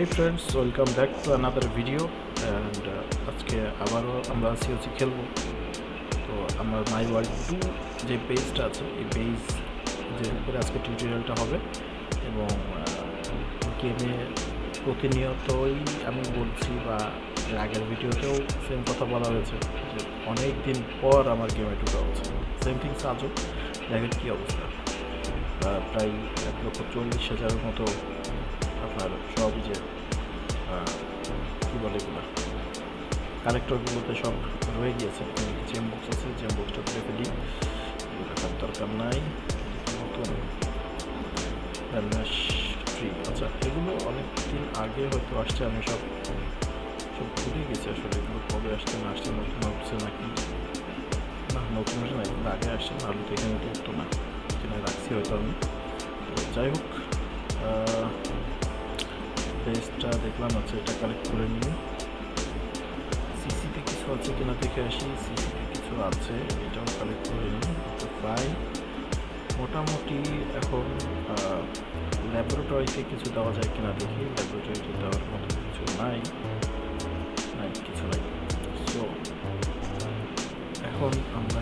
এই friends welcome back to another video and আজকে আবারও আমরা সিওসি খেলব। তো আমার মাই ওয়ার্ল্ড টু যে পেজটা আছে, এই পেজ যে উপরে আজকে টিউটোরিয়ালটা হবে। এবং গেমে প্রতিনিয়তই আমি বলছি বা আগের ভিডিওতেও সেম কথা বলা হয়েছে যে অনেক দিন পর আমার গেমে ঢুকা হচ্ছে। সেম থিংস আজও। দেখেন কী অবস্থা। প্রায় এক লক্ষ চল্লিশ হাজারের মতো আপনার সব যে কী বলে এগুলো? কালেক্টরগুলোতে সব রয়ে গিয়েছে। জেম বক্স আছে জেম বক্সটা তুলে ফেলি। রাখার দরকার নাই। নতুন ফ্রি আচ্ছা এগুলো অনেক দিন আগে হয়তো আসছে, আমি সব সব ভুলে গেছি আসলে এগুলো কবে আসছে, না আসছে, নতুন আসছে নাকি? না, নতুন আসে না এগুলো আগে আসছে না আলু তো এখানে উঠতো না। এখানে রাখছি হয়তো আমি। তো যাই হোক পেজটা দেখলাম আছে এটা কালেক্ট করে নিই। সিসিতে কিছু আছে কিনা দেখে আসি সিসিতে কিছু আছে, এটাও কালেক্ট করে নিই তো প্রায় মোটামুটি এখন ল্যাবরেটরিতে কিছু দেওয়া যায় কিনা দেখি ল্যাবরেটরিতে দেওয়ার মতো কিছু নাই। নাই, কিছু নাই। সো এখন আমরা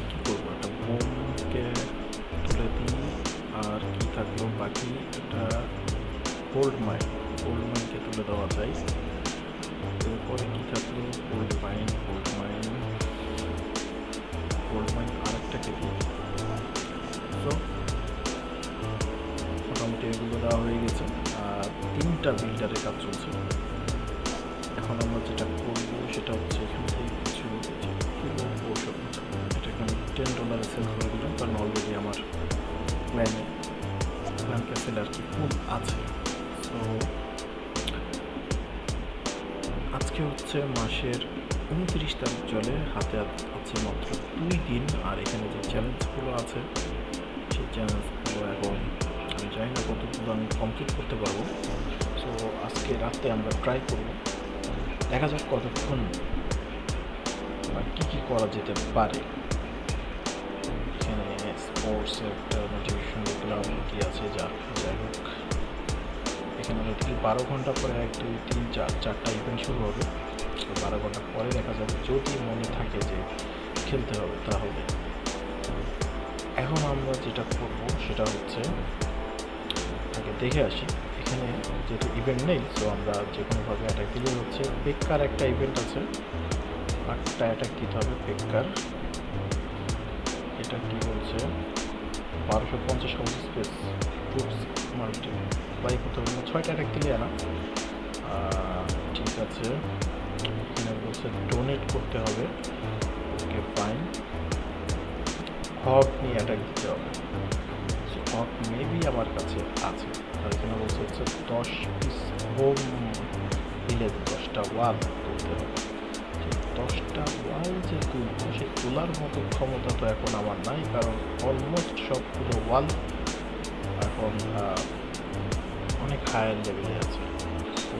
আছে সেই চ্যালেঞ্জগুলো এখন আমি জানি না কতগুলো আমি কমপ্লিট করতে পারব। সো আজকে রাতে আমরা ট্রাই করব। দেখা যাক কতক্ষণ বা কী কী করা যেতে পারে। এখানে স্পোর্টসের একটা নোটিফিকেশন দেখলাম কি আছে, যা যাই হোক। এখানে বারো ঘণ্টা পরে এক দুই তিন, চার, চারটা ইভেন্ট শুরু হবে। বারো ঘণ্টা পরে দেখা যাবে যদি মনে থাকে যে খেলতে হবে, তাহলে এখন আমরা যেটা করব সেটা হচ্ছে, আগে দেখে আসি। এখানে যেহেতু ইভেন্ট নেই সো আমরা যে কোনোভাবে অ্যাটাক দিলে হচ্ছে বেকার একটা ইভেন্ট আছে। আটটা অ্যাটাক দিতে হবে বেকার। এটা কি বলছে? বারোশো পঞ্চাশ house space troops multiply করতে হবে ছয়টা অ্যাটাক দিলে না? ঠিক আছে। এখানে বলছে ডোনেট করতে হবে। ওকে ফাইন হক নিয়ে অ্যাটাক দিতে হবে। সো হক মেবি আমার কাছে আছে। আর এখানে বলছে হচ্ছে দশ পিস হোম দিলে দশটা ওয়াল তুলতে হবে। দশটা ওয়াল যে তুলবো, সে তোলার মতো ক্ষমতা তো এখন আমার নাই, কারণ অলমোস্ট সবগুলো ওয়াল এখন অনেক হায়ার লেভেলে আছে। তো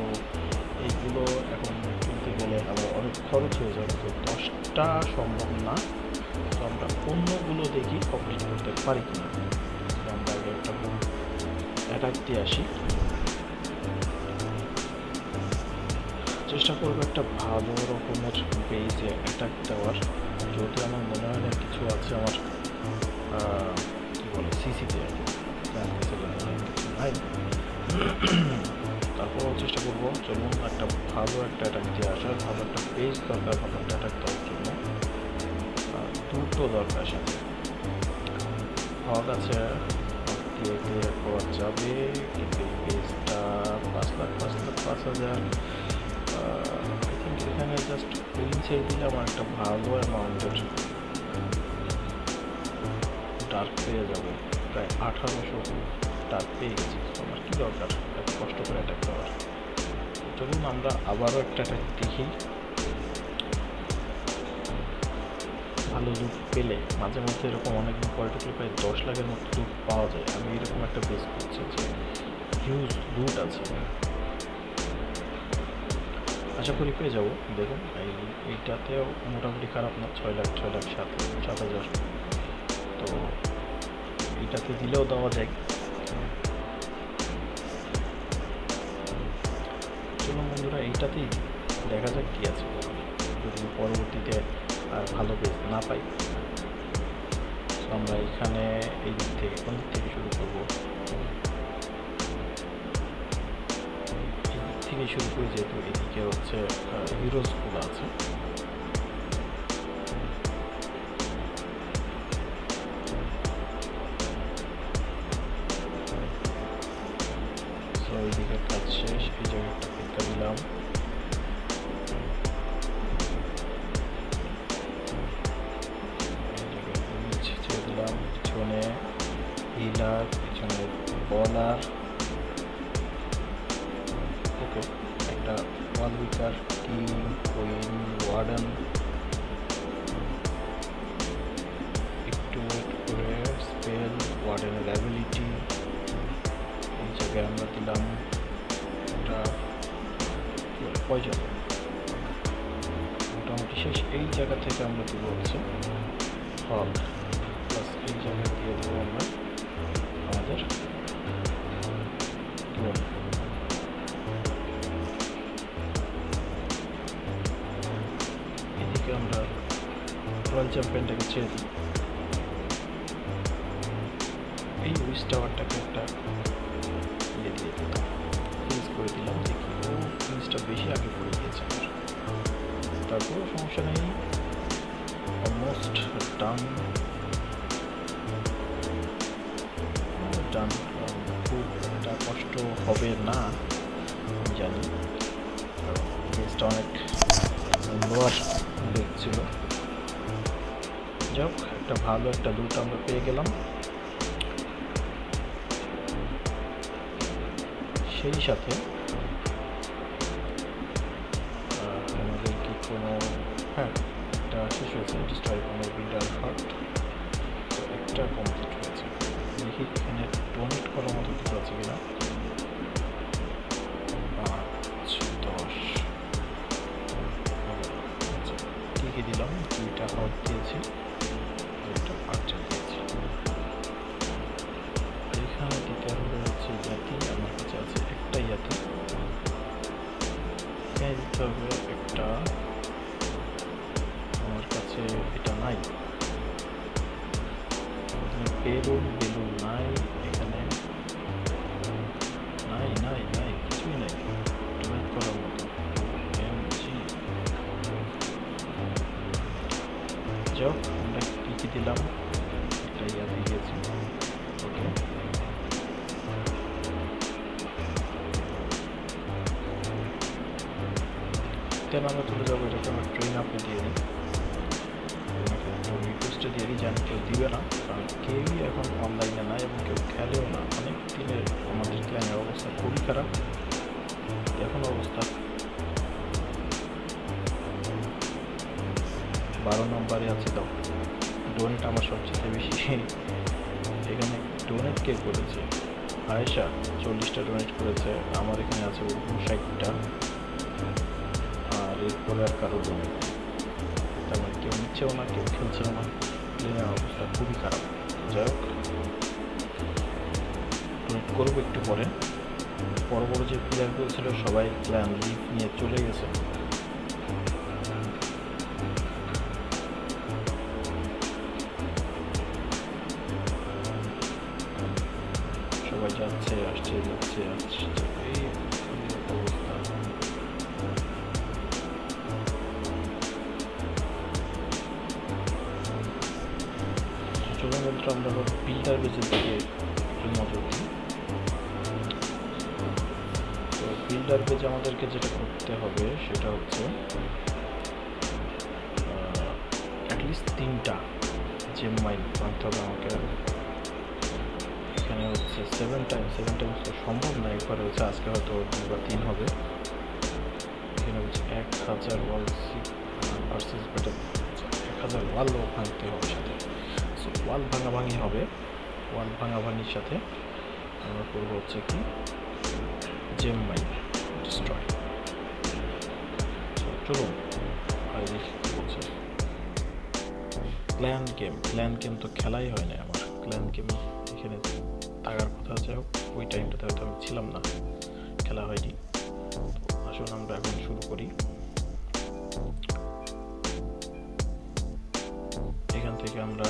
এইগুলো এখন তুলতে গেলে আমার অনেক খরচ হয়ে যাবে। তো দশটা সম্ভব না। অন্যগুলো দেখি কমপ্লিট করতে পারি কিনা? আমরা একটা অ্যাটাক দিয়ে আসি। চেষ্টা করব একটা ভালো রকমের পেজে অ্যাটাক দেওয়ার। যদি আমার মনে হয় না কিছু আছে আমার কী বলে সিসিতে নাই তারপরও চেষ্টা করব। চলুন একটা ভালো একটা অ্যাটাক দিয়ে আসার, ভালো একটা পেজ দরকার ভালো দরকার সাথে হক আছে হক দিয়ে দিয়ে পাওয়া যাবে কিন্তু পেজটা পাঁচ লাখ পাঁচ লাখ পাঁচ হাজার আই থিঙ্ক এখানে জাস্ট কুইন ছেড়ে দিলে আমার একটা ভালো অ্যামাউন্টের ডার্ক পেয়ে যাবে প্রায় আঠারোশো ডার্ক পেয়ে গেছি আমার কী দরকার এত কষ্ট করে অ্যাটাক দেওয়ার চলুন আমরা আবারও একটা অ্যাটাক দেখি ভালো লুট পেলে মাঝে মধ্যে এরকম অনেক পরে ঢুকলে প্রায় দশ লাখের মতো লুট পাওয়া যায়। আমি এরকম একটা বেস করছি যে হিউজ লুট আছে। আশা করি পেয়ে যাব। দেখুন, এই এইটাতেও মোটামুটি খারাপ না, ছয় লাখ ছয় লাখ সাত সাত হাজার। তো এইটাতে দিলেও দেওয়া যায়। চলুন বন্ধুরা, এইটাতেই দেখা যাক কী আছে। যদি পরবর্তীতে আর ভালো বেস না পাই। আমরা এখানে এই দিক থেকে, কোন দিক থেকে শুরু করব? এই দিক থেকে শুরু করি যেহেতু, এদিকে হচ্ছে হিরোজগুলো আছে। যাক একটা ভালো একটা লুট আমরা পেয়ে গেলাম। সেই সাথে বন্ধুরা আমরা বিল্ডার বেজের দিকে একটু তো বিল্ডার পেজ আমাদেরকে যেটা করতে হবে, সেটা হচ্ছে অ্যাটলিস্ট তিনটা জেম মাইল ভাঙতে হবে আমাকে। এখানে হচ্ছে সেভেন টাইম সেভেন টাইমস তো সম্ভব না, একবারে হচ্ছে আজকে হয়তো দুই বা তিন হবে। এখানে হচ্ছে এক হাজার ওয়াল ভার্সেস বেটার এক হাজার ওয়ালও ভাঙতে হবে সাথে। ওয়াল ভাঙাভাঙি হবে। ওয়াল ভাঙাভাঙির সাথে আমরা করব হচ্ছে কি জেম মাইন ডিস্ট্রয় চলুন হয় দেখি ক্ল্যান গেম ক্ল্যান গেম তো খেলাই হয় না আমার। ক্ল্যান গেম এখানে থাকার কথা, যাই হোক, ওই টাইমটাতে হয়তো আমি ছিলাম না। খেলা হয়নি। আসুন আমরা এখন শুরু করি। এখান থেকে আমরা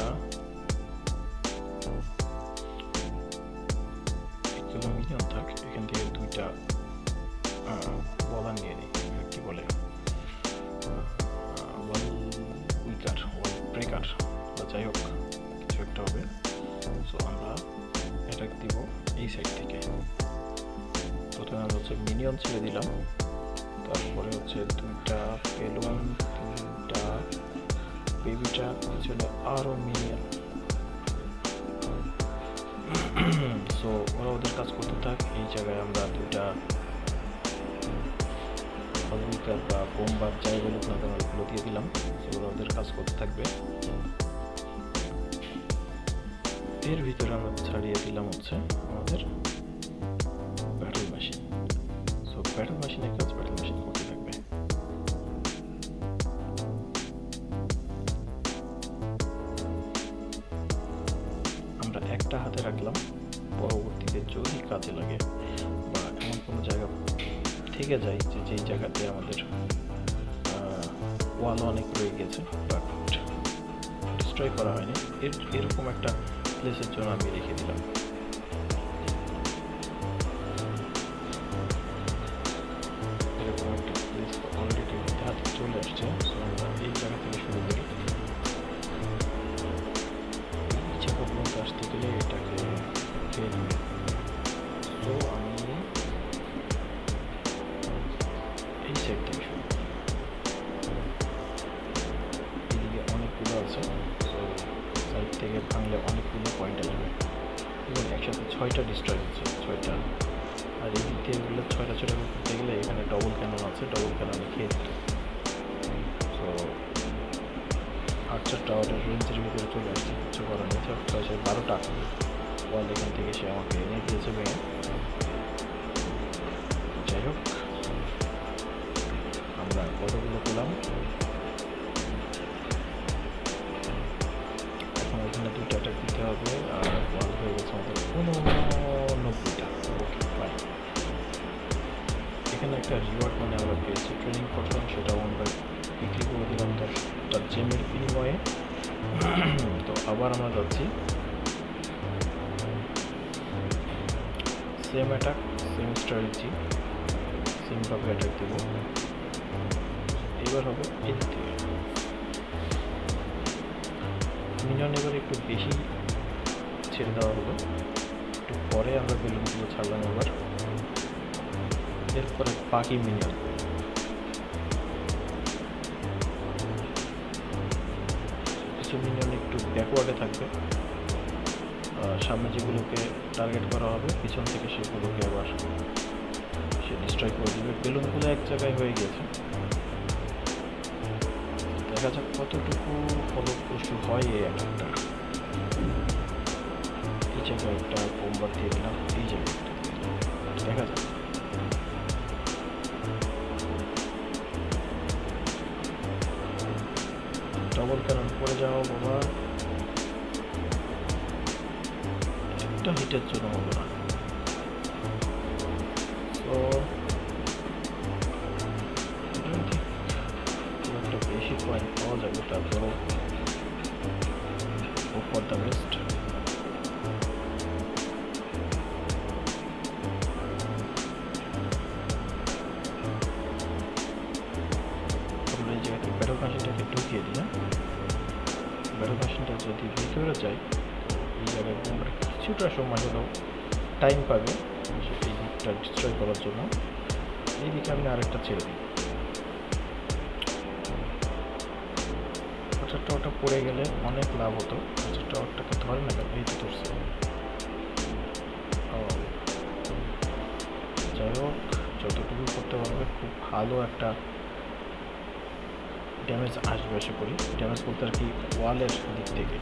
এরকম একটা প্লেসের জন্য আমি রেখে দিলাম। বেশি ছেড়ে দেওয়া হলো। একটু পরে আমরা বেলুনগুলো ছাড়লাম আবার। এরপরে পাখি মিনার কিছু মিনিয়ন একটু ব্যাকওয়ার্ডে থাকবে। সামনে যেগুলোকে টার্গেট করা হবে, পিছন থেকে সেগুলোকে আবার সে ডিস্ট্রয় করে দেবে। বেলুনগুলো এক জায়গায় হয়ে গেছে দেখা যাক কতটুকু ফলপ্রসূ হয় এই অ্যাটাকটা একটা কয়েকটা কোম্বার দিয়ে দিলাম এই জায়গাটা দেখা যাবে ডবল কারণ পড়ে যাওয়া বাবা একটা হিটের জন্য হবে না কিছুটা সময় হলেও টাইম পাবে এই দিকটা ডিস্ট্রয় করার জন্য। এই দিকে আমি আরেকটা ছেড়ে দিই। আচ্ছা, পঁচাত্তর টাওয়ারটা পড়ে গেলে অনেক লাভ হতো। আচ্ছা, পঁচাত্তর টাওয়ারটাকে ধরে না কেন? এই তো ধরছে। যাই হোক, যতটুকু করতে পারবে, খুব ভালো একটা ড্যামেজ আসবে, আশা করি। ড্যামেজ বলতে আর কি ওয়ালের দিক থেকে।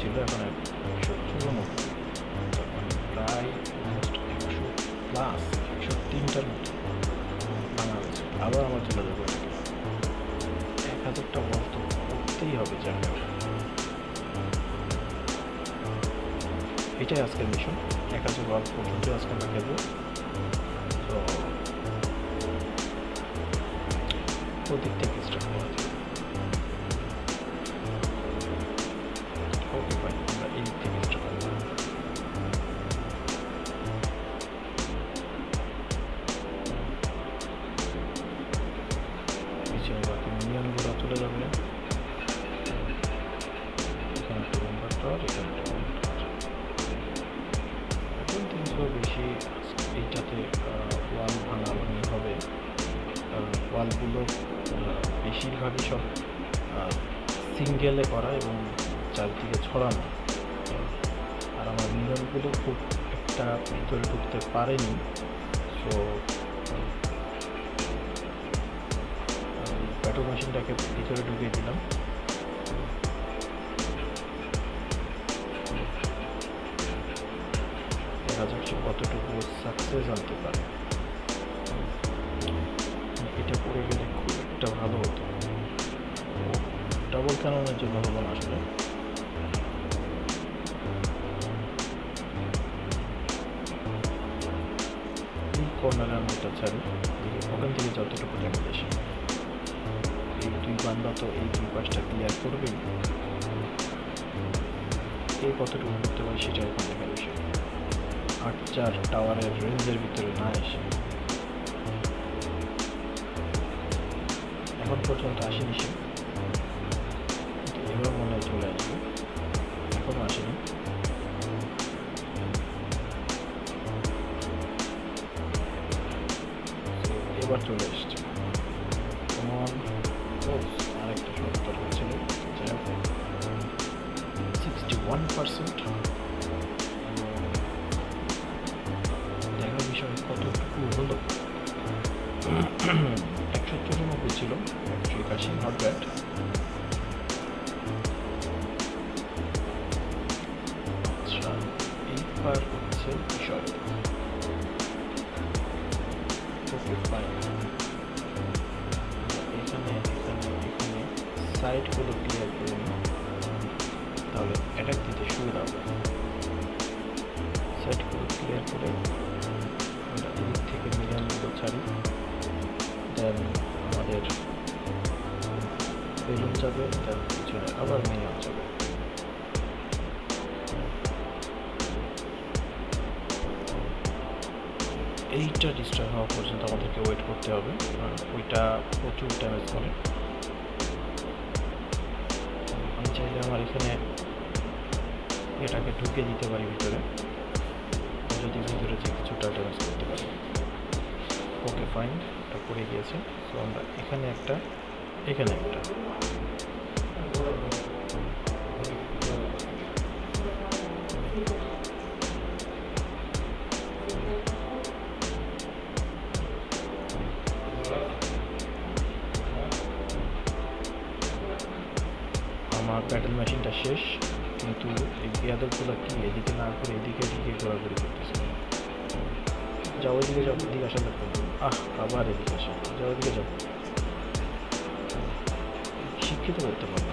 ছিল এখন মানে একশো চুরানব্বই তখন প্রায় একশো প্লাস একশো তিনটার মতো। বাংলাদেশ আবার আমার চলে যাব। এক হাজারটা মতো করতেই হবে চাকরি এটাই আজকের মিশন এক হাজার গল্প পর্যন্ত আজকে আমরা খেলব তো ওদিক থেকে ওদিকে যাব এদিকে আসা লাগবে আহ, আবার এদিকে আসা। যা ওদিকে যাব শিক্ষিত করতে পারব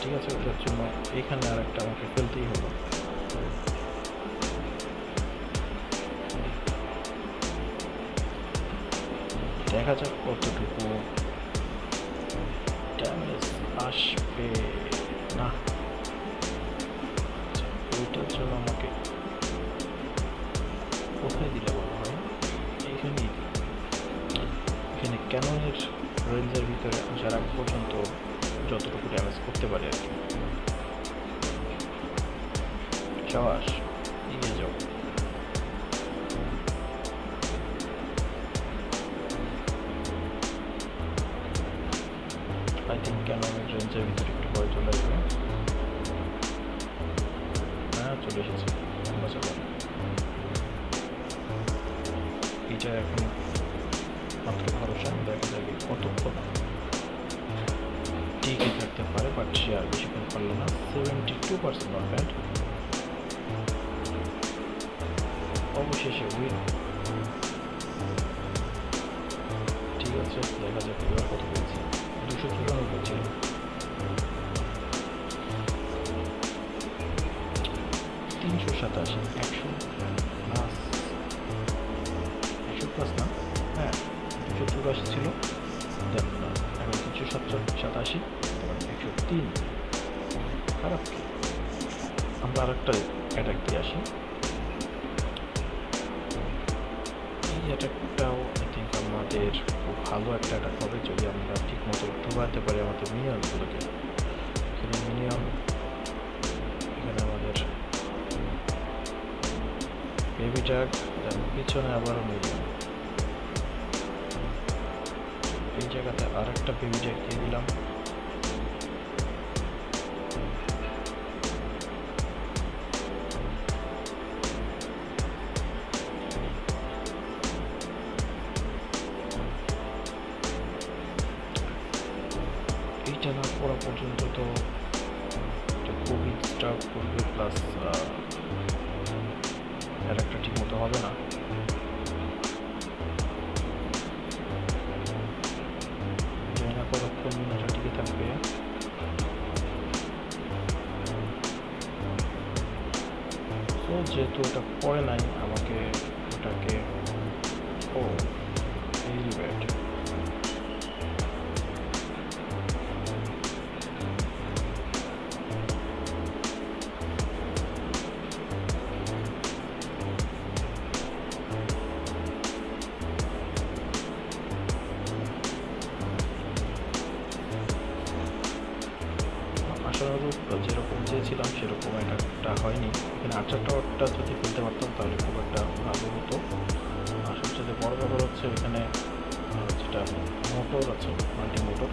ঠিক আছে, ওটার জন্য এখানে আর একটা আমাকে ফেলতেই হবে আই থিঙ্ক কেন আমি রেঞ্জের ভিতরে একটু পরে চলে আসবে হ্যাঁ চলে এসেছি আমরা চলে এটা এখন মাত্র ভরসা দেখা যাবে কতক্ষণ ঠিকই থাকতে পারে বাট আর বেশিক্ষণ পারল না সেভেন্টি টু পার্সেন্ট অফ অবশেষে উইন discussion. যাক পিছনে আবার নিয়ে যান এই জায়গাতে আরেকটা ভিউ দিয়ে দিলাম। যেরকম চেয়েছিলাম, সেরকম একটা হয়নি। কিন্তু আর চারটা যদি খেলতে পারতাম, তাহলে খুব একটা ভালো হতো। আর সবচেয়ে বড় ব্যাপার হচ্ছে এখানে যেটা মোটর আছে মাল্টি মোটর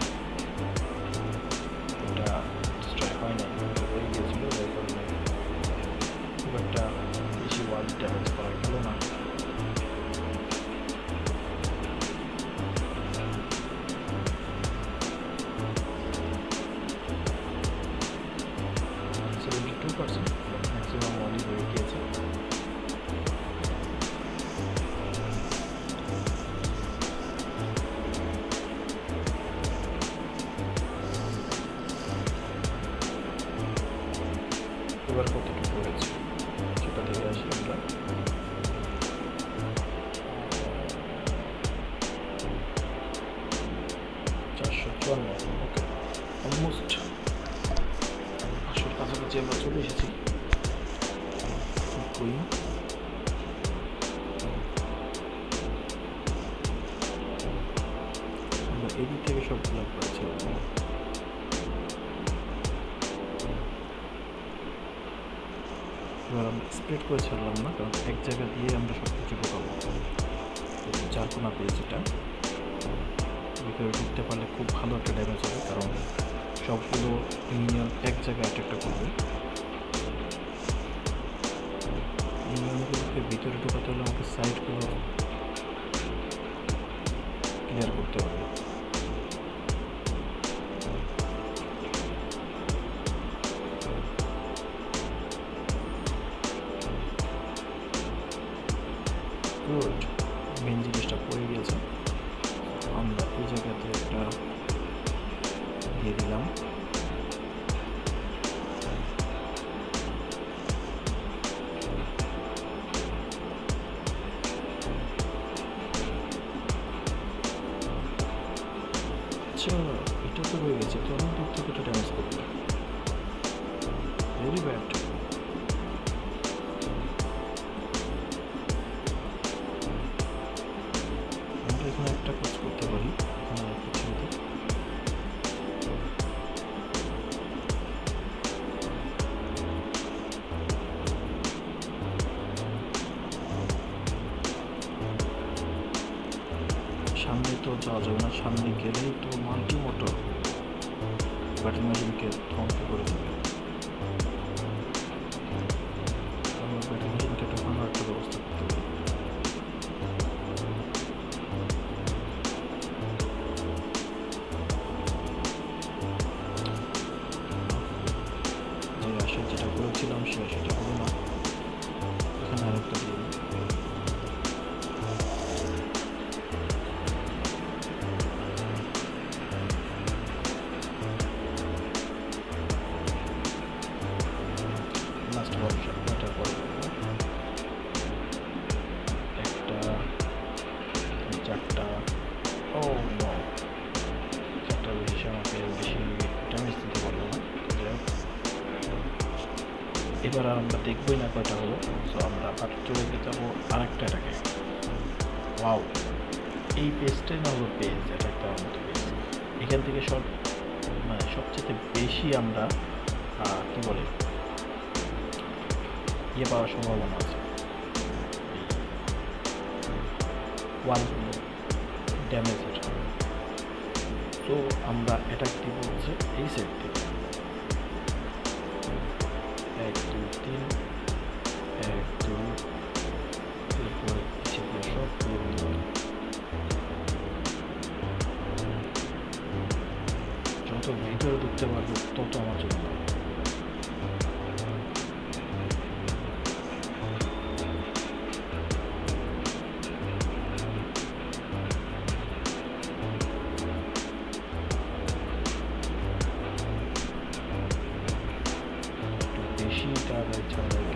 আচ্ছা এটা তো রয়ে গেছে তো আমার দূর থেকে এটা ড্যামেজ করবে। Very bad sheet. All right, all right.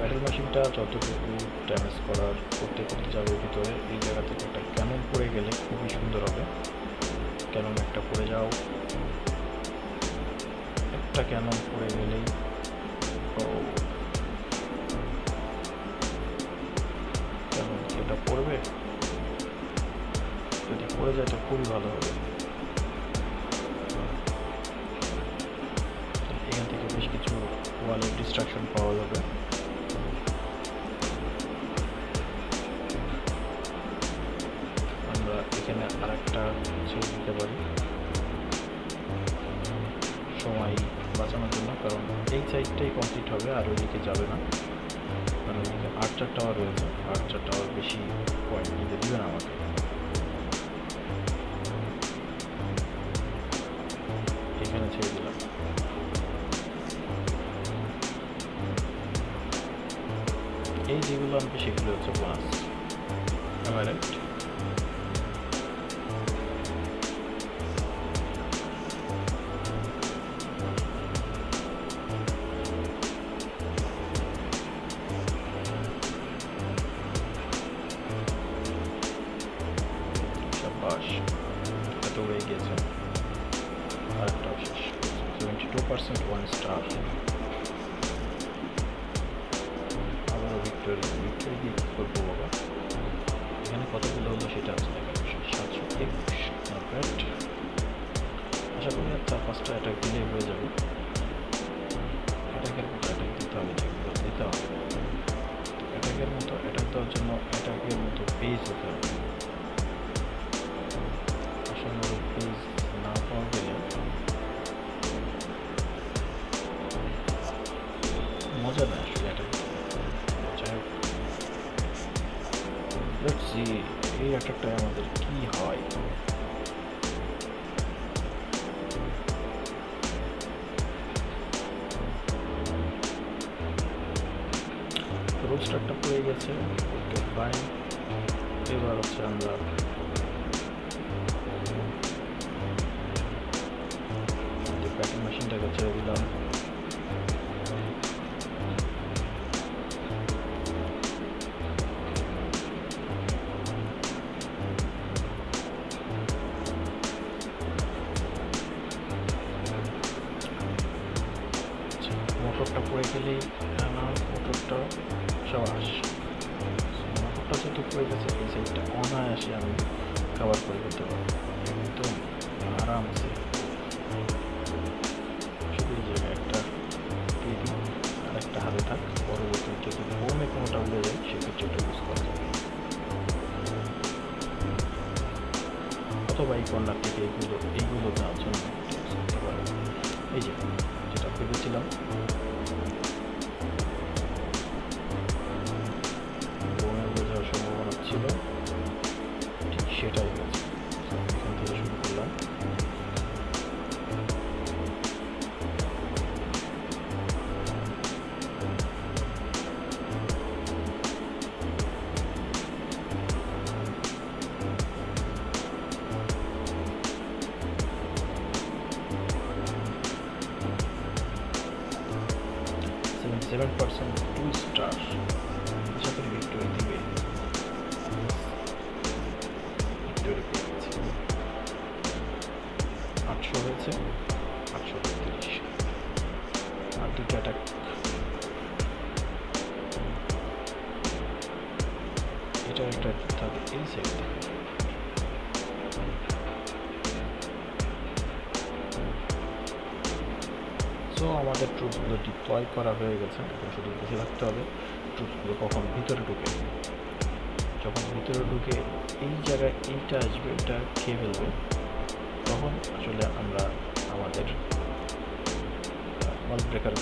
Paddle মেশিনটা যতটুকু ড্যামেজ করার করতে করতে যাবে ভিতরে, এই জায়গা থেকে একটা ক্যানন পড়ে গেলে খুবই সুন্দর হবে। ক্যানন একটা পড়ে যাও। একটা ক্যানন পড়ে গেলেই পড়বে? যদি পড়ে যায় তো খুবই ভালো হবে। এখান থেকে বেশ কিছু ওয়ালের ডিস্ট্রাকশন পাওয়া যাবে। টাওয়ার রয়েছে আর চার টাওয়ার বেশি পয়েন্ট দিতে দিবেন আমাকে। Neyse. Okay, fine. Bir balık canlı. Hadi bakayım. machine de geçelim. করা হয়ে গেছে, এখন শুধু বুঝে রাখতে হবে। টুথগুলো কখন ভিতরে ঢুকে? যখন ভিতরে ঢুকে এই জায়গায় এইটা আসবে, এটা খেয়ে ফেলবে, তখন আসলে আমরা আমাদের মাল ব্রেকার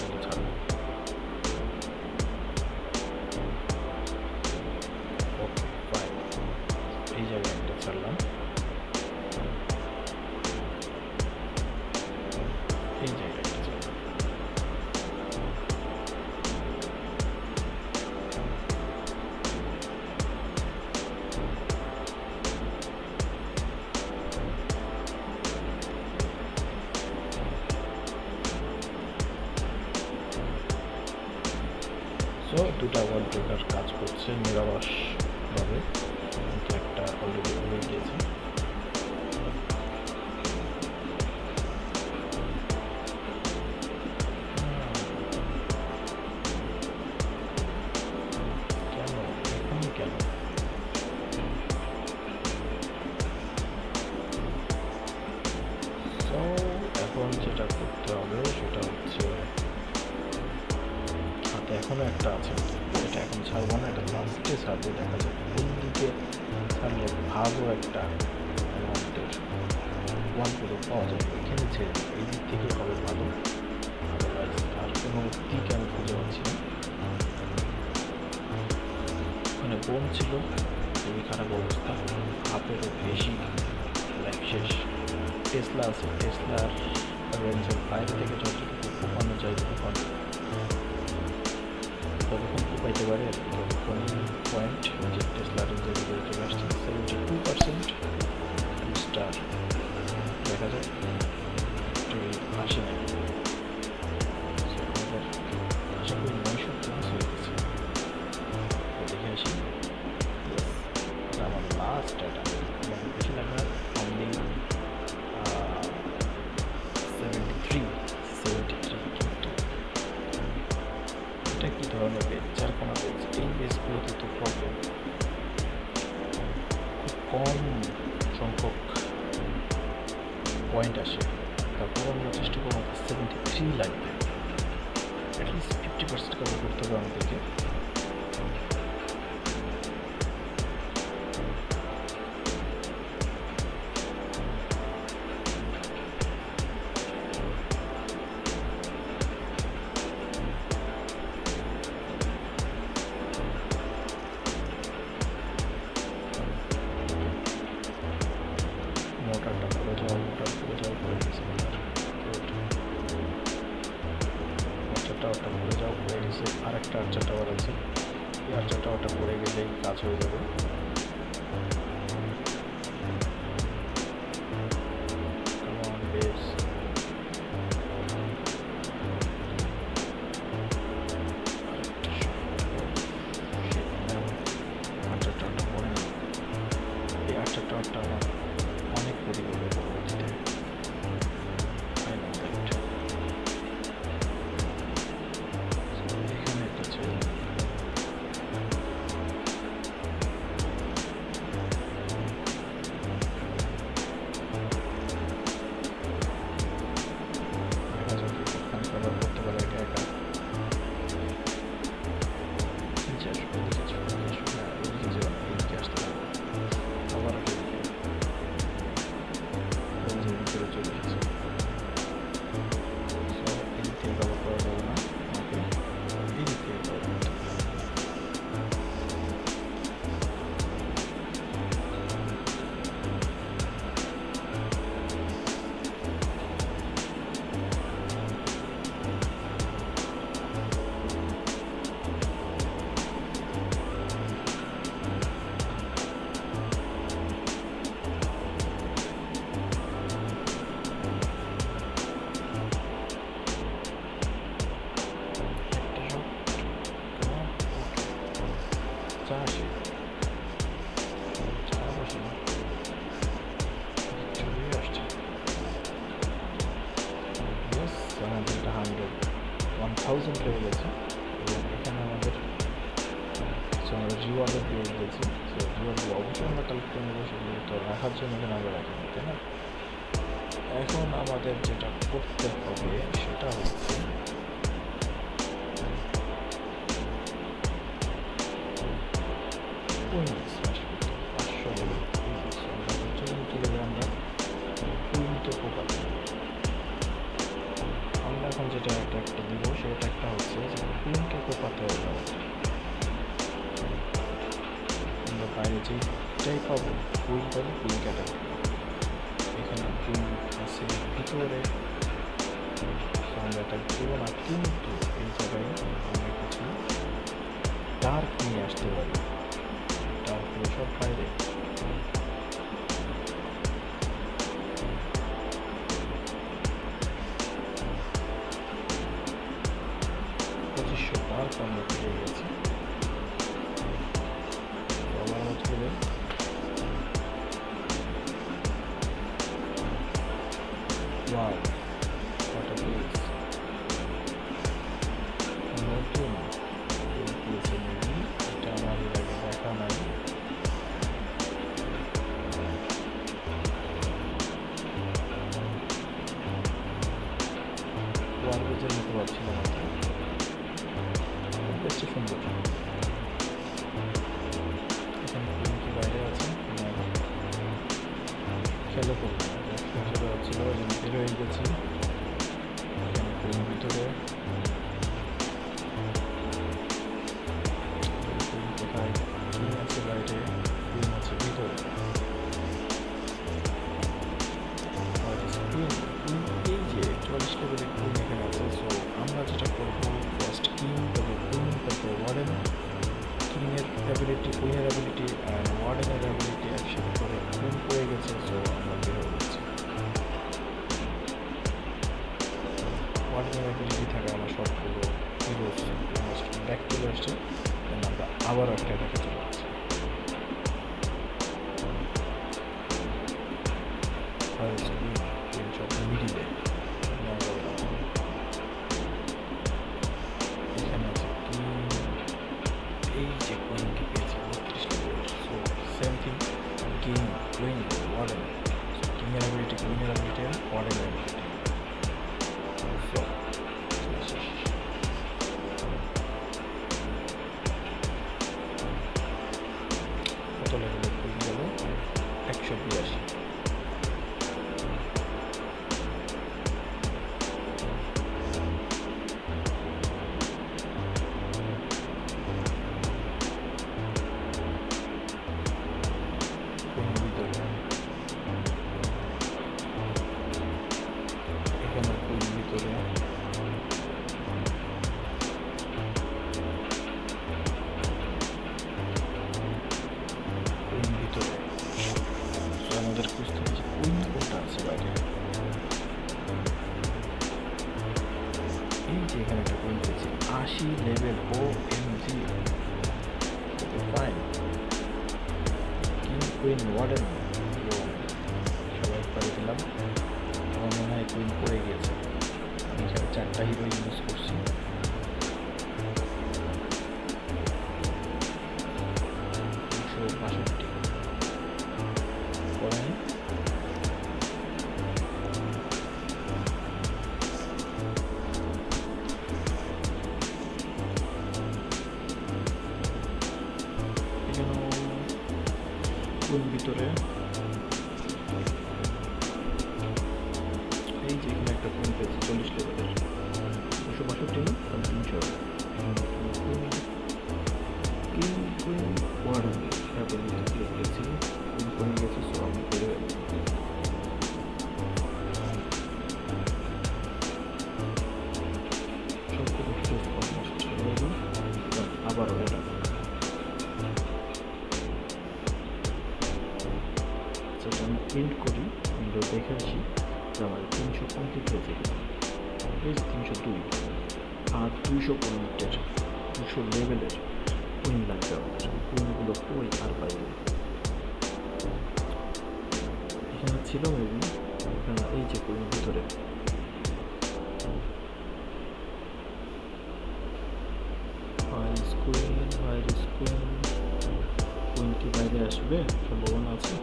আমাদের যেটা করতে হবে সেটা হচ্ছে মিনিটের দুশো লেভেলের উইন লাগবে আমাদের উইনগুলো কই আর পাইনি এখানে ছিল মেবি এই যে কোন ভিতরে। হায়ার স্কুইন হায়ার স্কুইন কোন বাইরে আসবে, সম্ভাবনা আছে।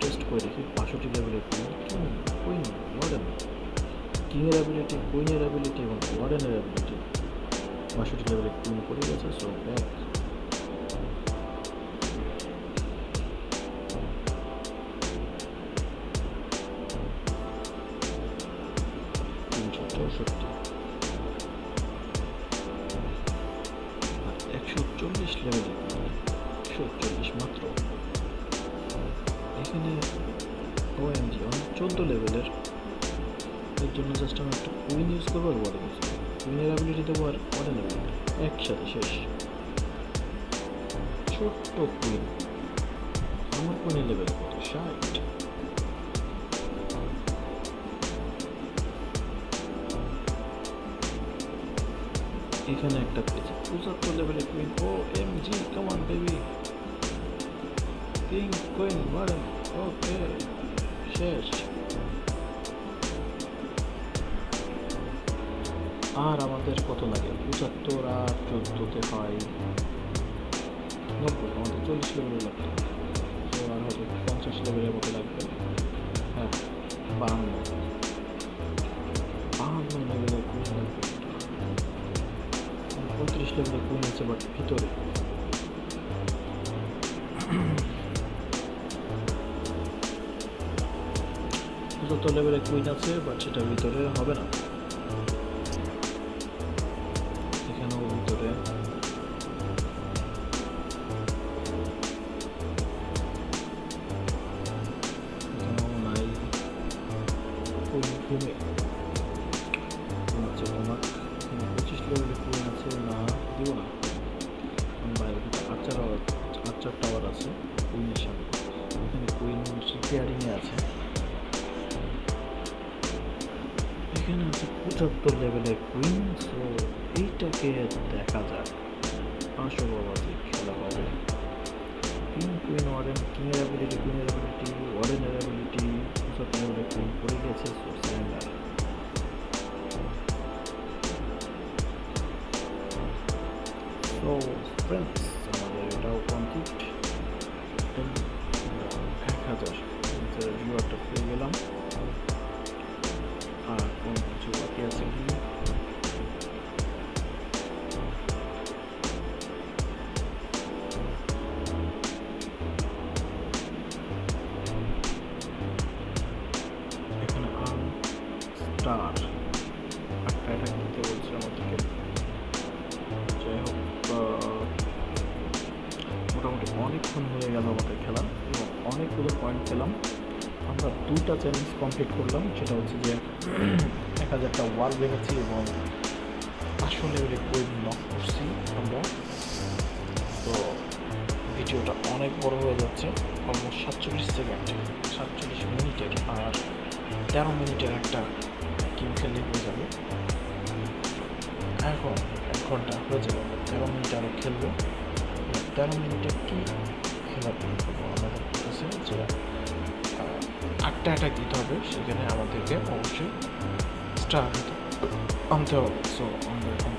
টেস্ট করে দেখি পাঁচশোটি লেভেলের কোন vulnerability vulnerability vulnerability what an vulnerability what should level it to so yeah queen আছে বাট সেটা ভিতরে হবে না। এখানেও ভিতরে। নাই। ঘুমে হচ্ছে আছে, না, দিব না। বাইরে চার চার টাওয়ার আছে, কুইনের সামনে। কুইন আছে। এখানে আছে পঁচাত্তর লেভেলের কুইন সো এইটাকে দেখা যাক। পাঁচশো বাবাতে খেলা হবে। কিং কুইন ওয়ারেন কিংয়ের অ্যাবিলিটি কুইনের অ্যাবিলিটি ওয়ারেনের অ্যাবিলিটি পঁচাত্তর লেভেলের কুইন পড়ে গেছে সো স্যান্ডার সো ফ্রেন্ডস আমাদের এটাও কমপ্লিট এক হাজার রিওয়ার্ডটা পেয়ে গেলাম। সেটা হচ্ছে যে এক হাজারটা ওয়াল দেখাচ্ছি এবং আসলে রেকর্ড নক করছি আমরা। তো ভিডিওটা অনেক বড় হয়ে যাচ্ছে অলমোস্ট সাতচল্লিশ সেকেন্ড সাতচল্লিশ মিনিটের আর তেরো মিনিটের একটা গেম খেলে হয়ে যাবে। এখন এক ঘণ্টা হয়ে যাবে, তেরো মিনিট আরও খেলব। তেরো মিনিটে কি খেলা ডাটা দিতে হবে সেখানে আমাদেরকে অবশ্যই স্টার্ট আনতে হবে। সো আমরা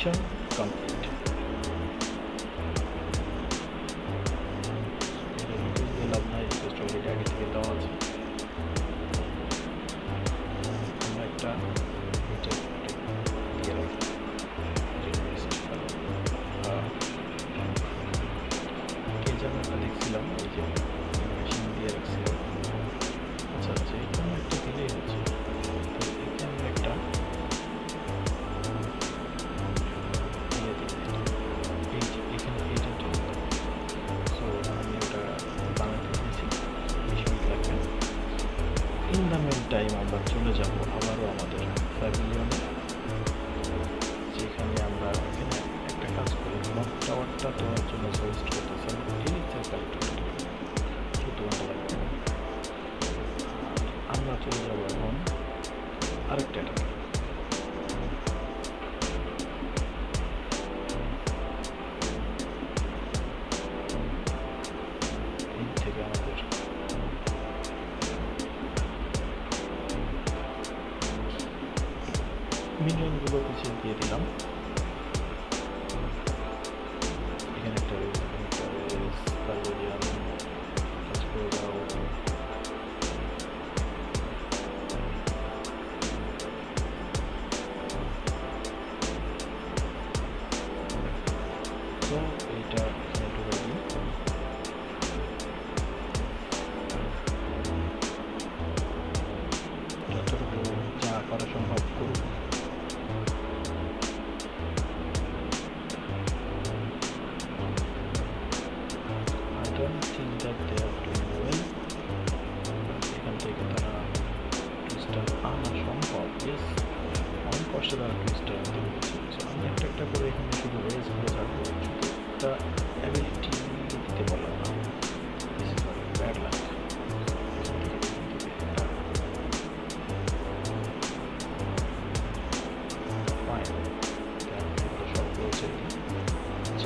মিশন কমপ্লিট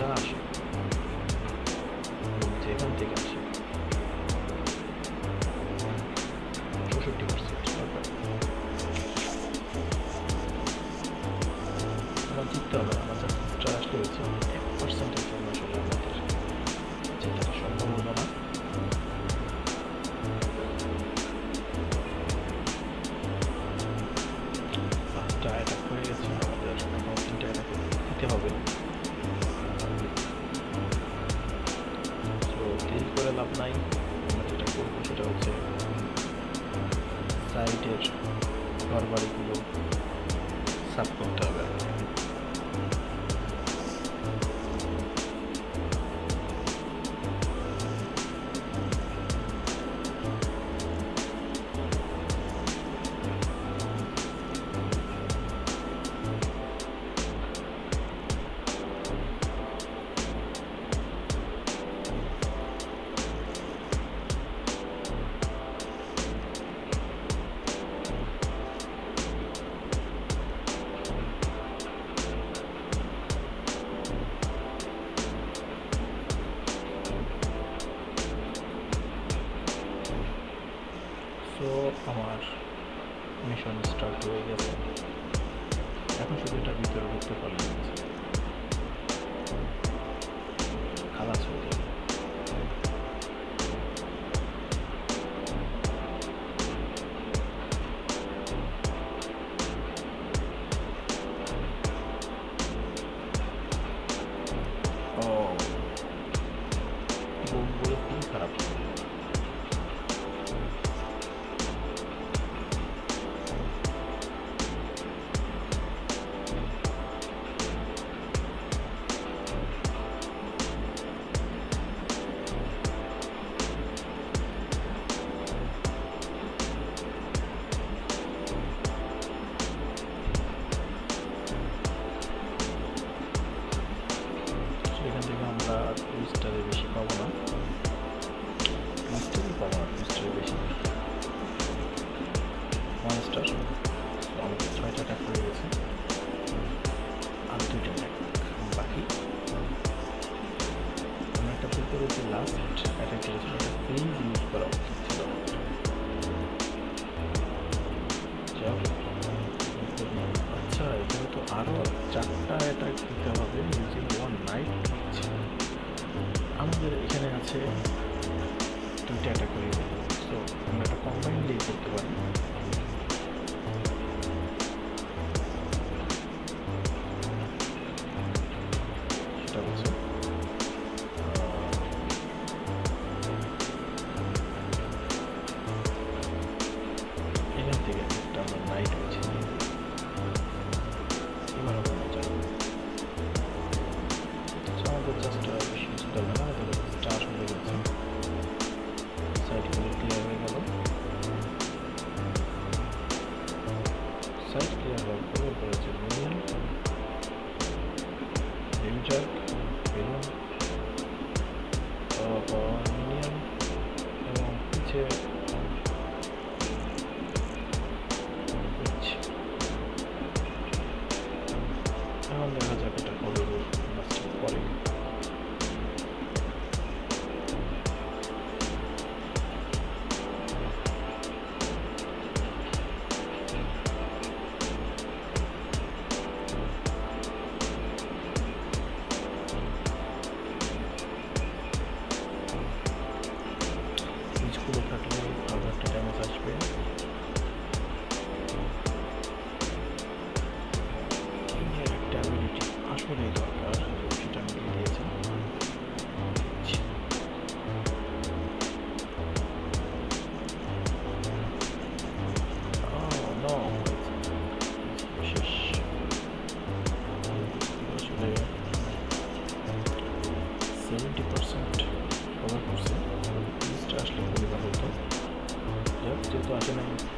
যা যেহেতু আসে নাই ব্যাপার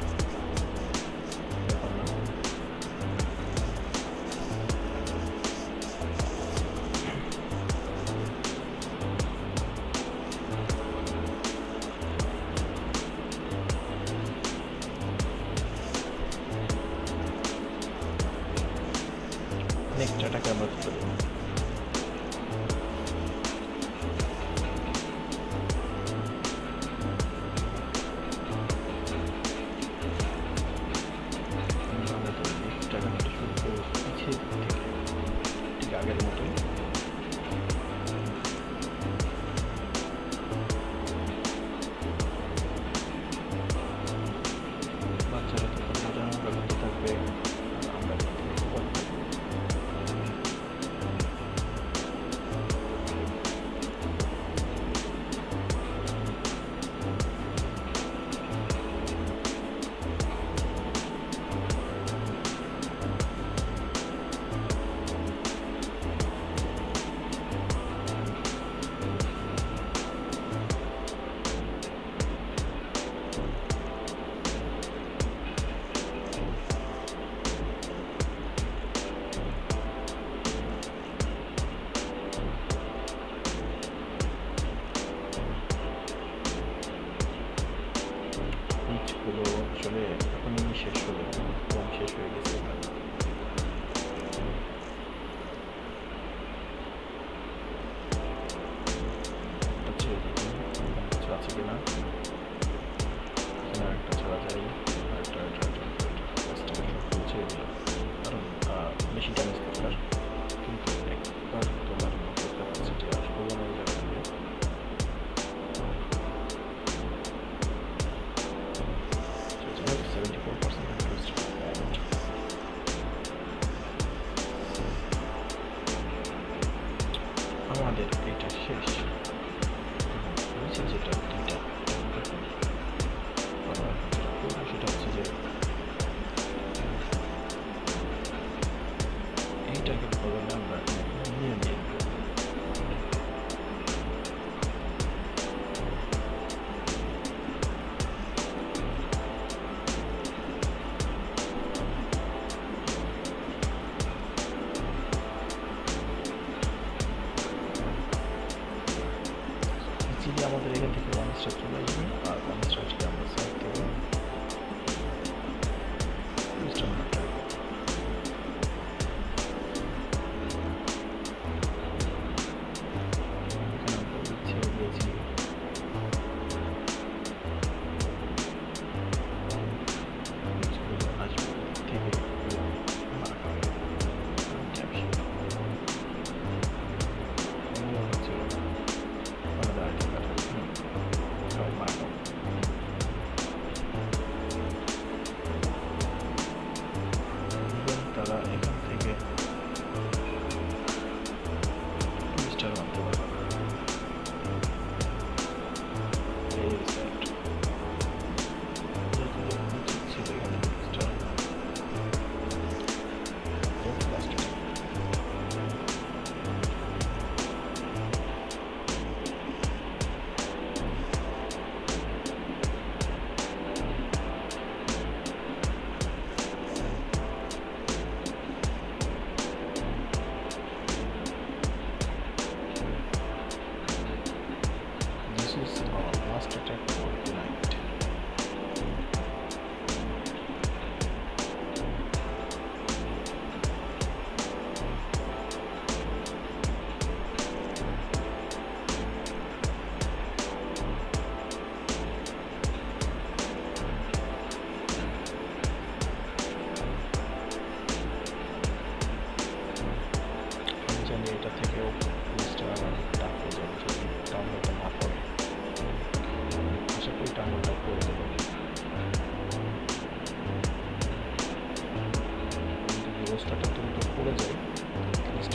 যেটা করব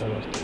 muchas gracias.